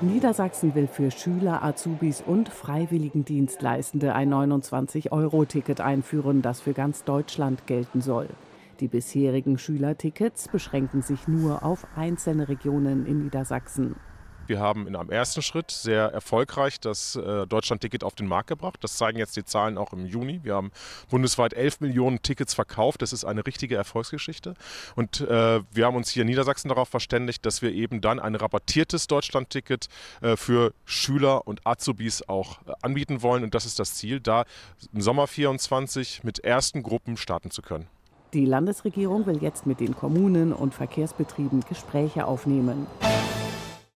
Niedersachsen will für Schüler, Azubis und Freiwilligendienstleistende ein 29-Euro-Ticket einführen, das für ganz Deutschland gelten soll. Die bisherigen Schülertickets beschränken sich nur auf einzelne Regionen in Niedersachsen. Wir haben in einem ersten Schritt sehr erfolgreich das äh, Deutschland-Ticket auf den Markt gebracht. Das zeigen jetzt die Zahlen auch im Juni. Wir haben bundesweit 11 Millionen Tickets verkauft. Das ist eine richtige Erfolgsgeschichte. Und äh, wir haben uns hier in Niedersachsen darauf verständigt, dass wir eben dann ein rabattiertes Deutschland-Ticket äh, für Schüler und Azubis auch äh, anbieten wollen. Und das ist das Ziel, da im Sommer 24 mit ersten Gruppen starten zu können. Die Landesregierung will jetzt mit den Kommunen und Verkehrsbetrieben Gespräche aufnehmen.